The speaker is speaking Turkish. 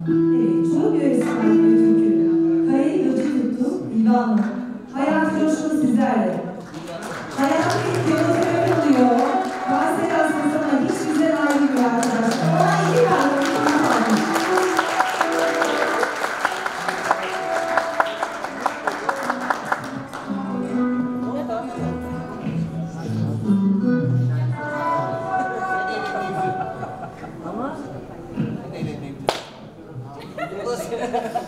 Çok yöresi var bir türkü. Kayayı göçü tuttu, İvan Hayat coşkulu sizlerle. Hayat yolu listen.